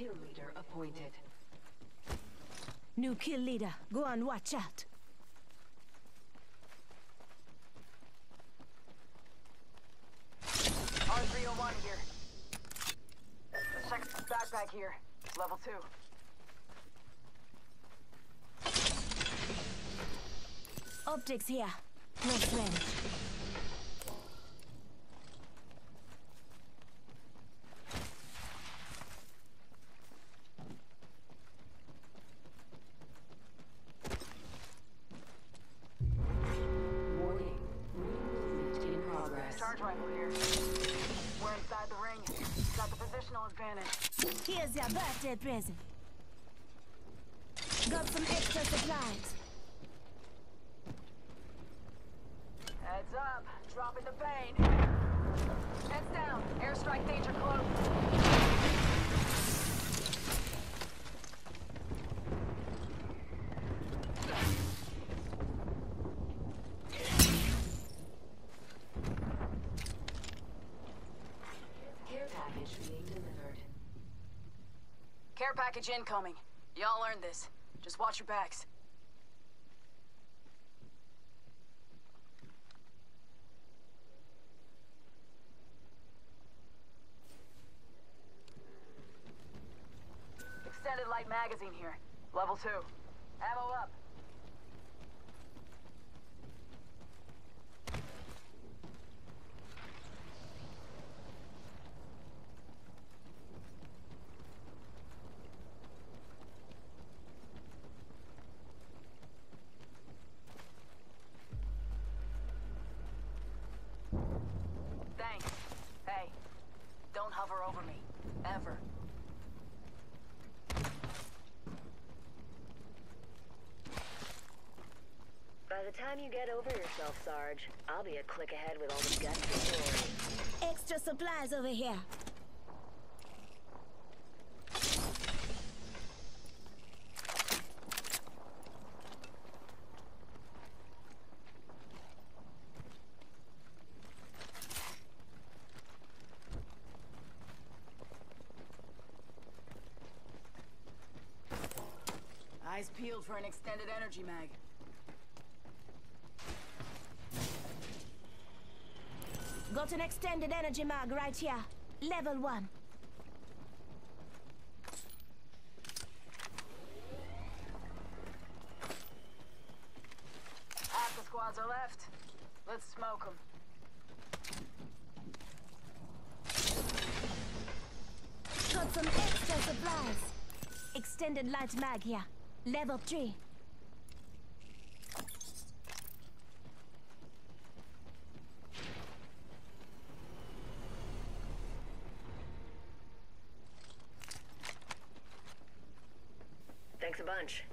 kill leader appointed. New kill leader. Go on, watch out. R301 here. The second backpack here. Level 2. Optics here. Close range. Got some extra supplies. Heads up. Dropping the pain. Heads down. Airstrike danger close. Care package being delivered. Care package incoming. Y'all earned this. Just watch your backs. Extended light magazine here. Level 2. Ammo up. Over me. Ever. By the time you get over yourself, Sarge, I'll be a click ahead with all the guts and glory. Extra supplies over here. Eyes peeled for an extended energy mag. Got an extended energy mag right here. Level 1. Half the squads are left. Let's smoke them. Got some extra supplies. Extended light mag here. Level 3. Thanks a bunch.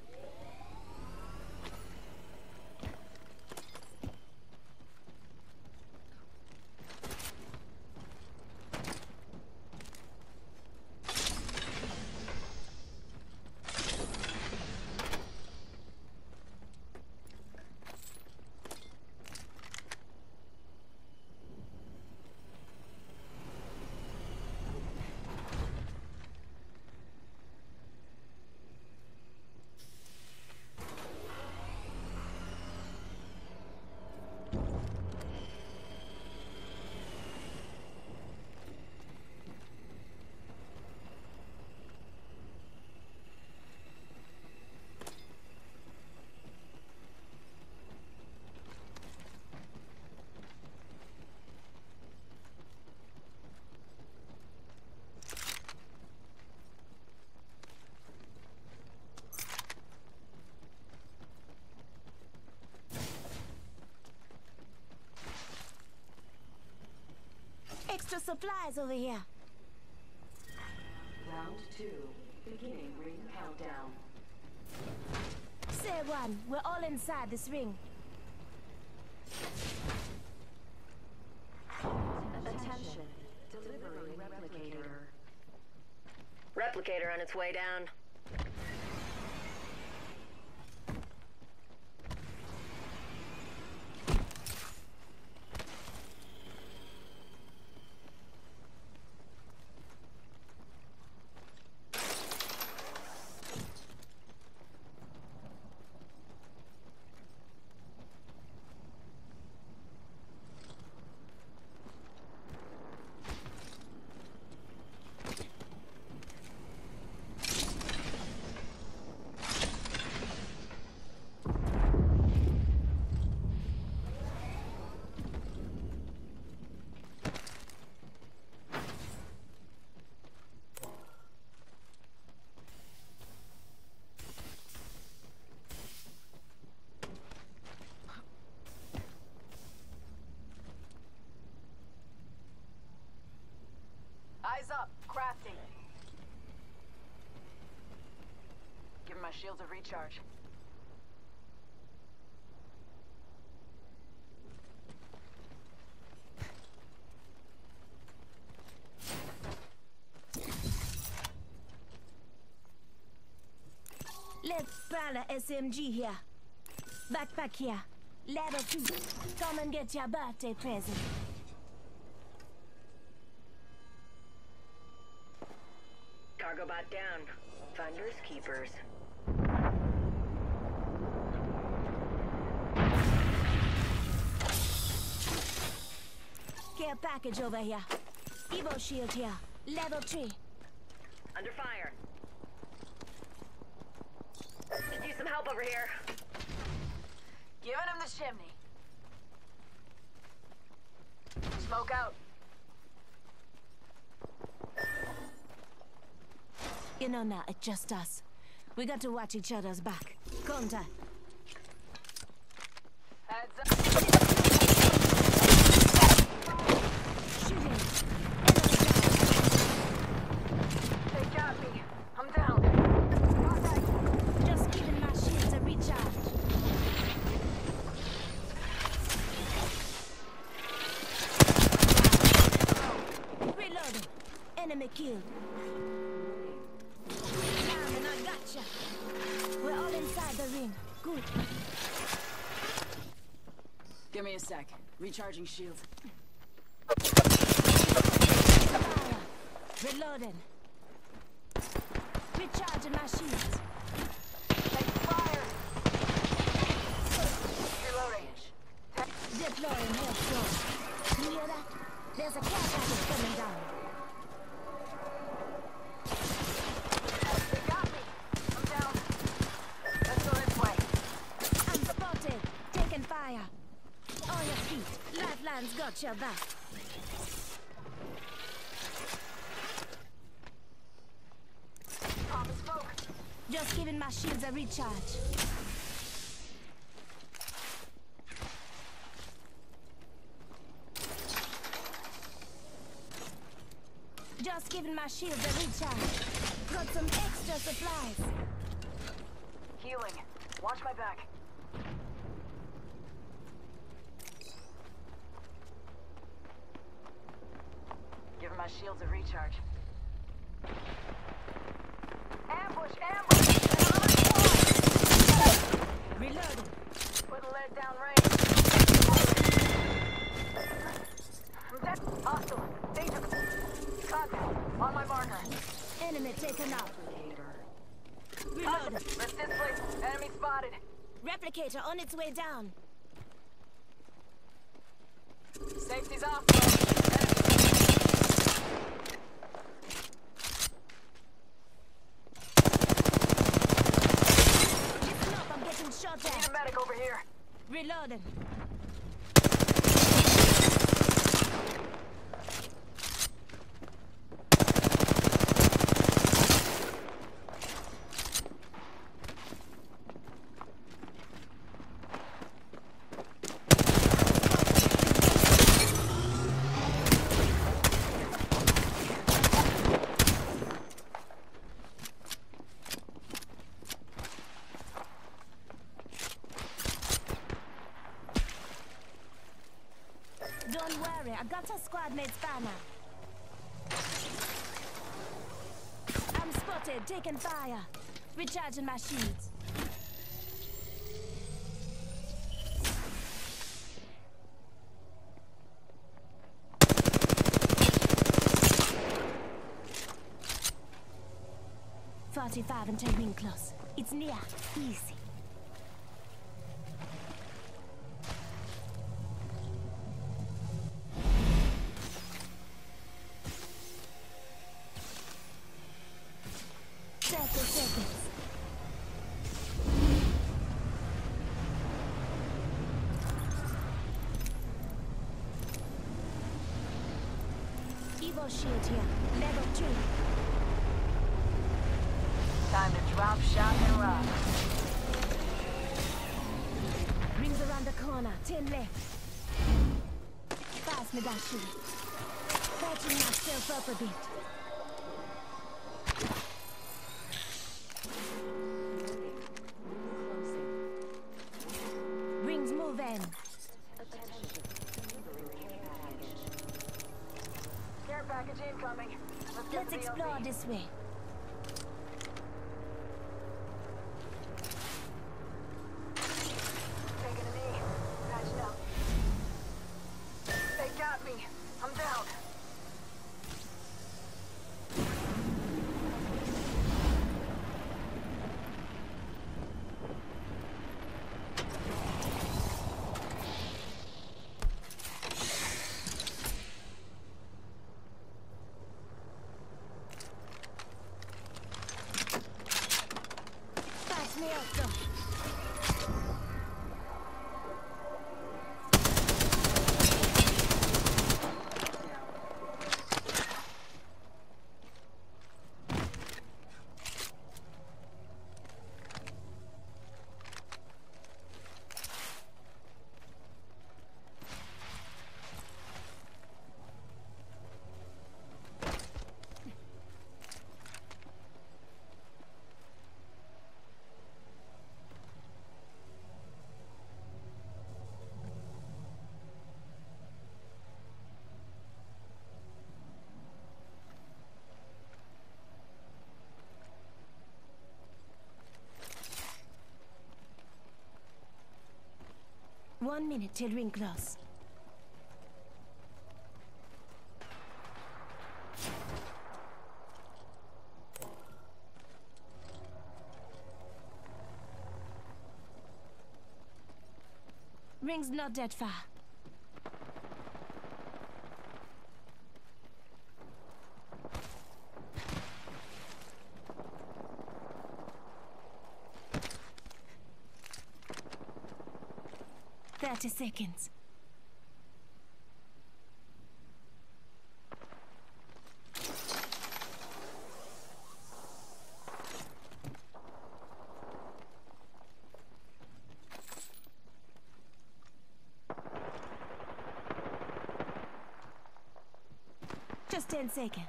Extra supplies over here. Round two. Beginning ring countdown. Say one. We're all inside this ring. Attention. Delivering replicator. Replicator on its way down. Eyes up. Crafting. Give my shields a recharge. Let's Prowler SMG here. Backpack here. Ladder 2. Come and get your birthday present. Cargo bot down. Finders keepers. Care package over here. Evo shield here. Level 3. Under fire. Could use some help over here. Giving him the chimney. Smoke out. You know now, it's just us. We got to watch each other's back. Contact. Recharging shield. Reloading. Recharging my shields. Take fire. Reloading. Deploying health. You hear that? There's a package coming down. They got me. I'm down. Let's go this way. I'm spotted. Taking fire. On your Lifeline's got your back. Just giving my shields a recharge. Just giving my shields a recharge. Got some extra supplies. Healing. Watch my back. Giving my shields a recharge. Ambush! Ambush! Reloading. Put a lead down range. I'm dead. Hostile. Danger. Contact. On my marker. Enemy taken out. Reloading. Let's displace. Enemy spotted. Replicator on its way down. Safety's off. Enemy. Listen up, I'm getting shot Need a at. medic over here. Reloading. Banner. I'm spotted, taking fire. Recharging my shields. Forty-five and taking close. It's near. Easy. Time to drop, shot, and rock. Rings around the corner. Ten left. Pass me that myself up a bit. then. Attention. Care package incoming. Let's, Let's explore this way. One minute till ring close. Ring's not that far. Thirty seconds. Just ten seconds.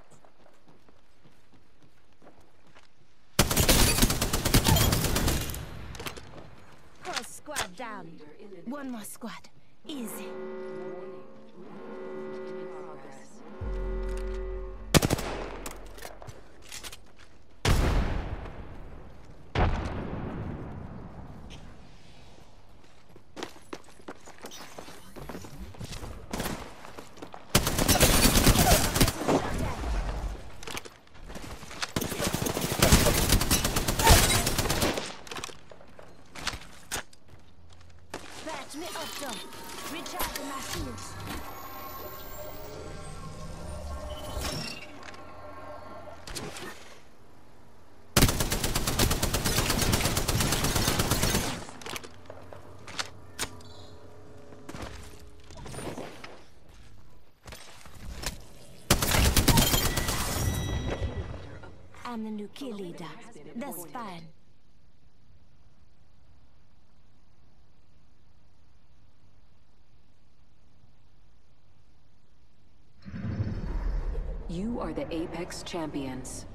First squad down. One more squad. Easy. New leader. That's fine. You are the Apex Champions.